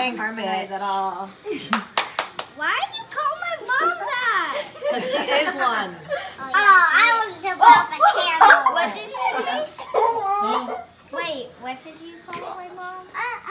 Thanks, harmonize bitch. at all. Why do you call my mom that? she is one. Oh, yeah, oh I was about a candle. what did you say? Wait, what did you call my mom? Uh,